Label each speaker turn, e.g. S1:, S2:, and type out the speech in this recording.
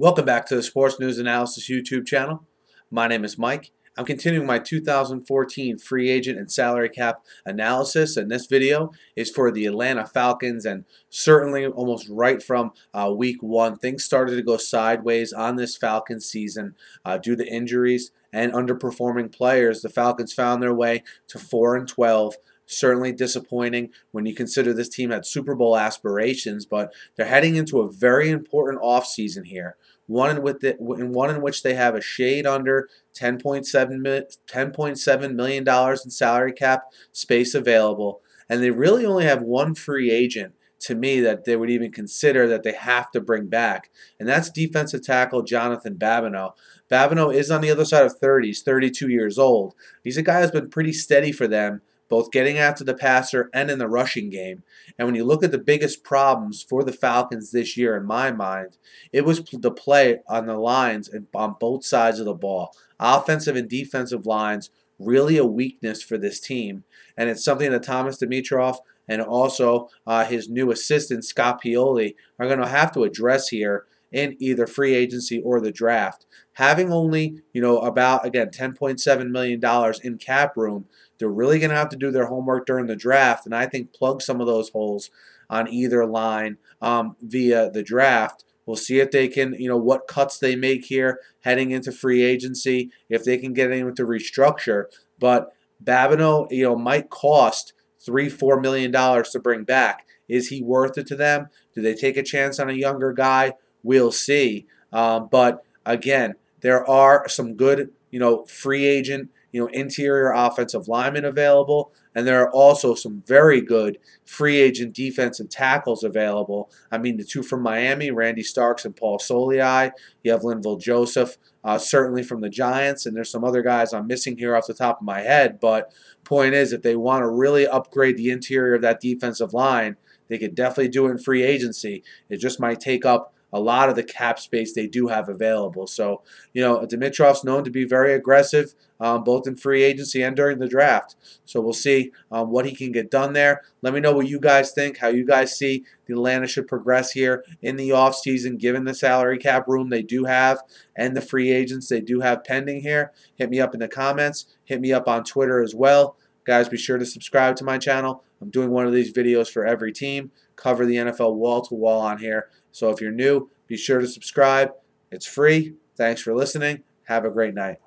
S1: Welcome back to the Sports News Analysis YouTube channel. My name is Mike. I'm continuing my 2014 free agent and salary cap analysis, and this video is for the Atlanta Falcons. And certainly, almost right from uh, week one, things started to go sideways on this Falcons season uh, due to injuries and underperforming players. The Falcons found their way to 4 and 12 certainly disappointing when you consider this team had Super Bowl aspirations, but they're heading into a very important offseason here. One in, with the, one in which they have a shade under $10.7 million in salary cap space available, and they really only have one free agent to me that they would even consider that they have to bring back, and that's defensive tackle Jonathan Babineaux. Babineaux is on the other side of 30. He's 32 years old. He's a guy who's been pretty steady for them both getting after the passer and in the rushing game. And when you look at the biggest problems for the Falcons this year, in my mind, it was the play on the lines and on both sides of the ball. Offensive and defensive lines, really a weakness for this team. And it's something that Thomas Dimitroff and also uh, his new assistant, Scott Pioli, are going to have to address here in either free agency or the draft. Having only, you know, about, again, $10.7 million in cap room, they're really going to have to do their homework during the draft, and I think plug some of those holes on either line um, via the draft. We'll see if they can, you know, what cuts they make here heading into free agency, if they can get anyone to restructure. But Babineaux, you know, might cost three, four million dollars to bring back. Is he worth it to them? Do they take a chance on a younger guy? We'll see. Um, but again, there are some good, you know, free agent, you know, interior offensive linemen available, and there are also some very good free agent defensive tackles available. I mean, the two from Miami, Randy Starks and Paul Soliai. You have Linval Joseph, uh, certainly from the Giants, and there's some other guys I'm missing here off the top of my head. But point is, if they want to really upgrade the interior of that defensive line, they could definitely do it in free agency. It just might take up a lot of the cap space they do have available. So, you know, Dimitroff's known to be very aggressive, um, both in free agency and during the draft. So we'll see um, what he can get done there. Let me know what you guys think, how you guys see the Atlanta should progress here in the offseason, given the salary cap room they do have and the free agents they do have pending here. Hit me up in the comments. Hit me up on Twitter as well. Guys, be sure to subscribe to my channel. I'm doing one of these videos for every team. Cover the NFL wall to wall on here. So if you're new, be sure to subscribe. It's free. Thanks for listening. Have a great night.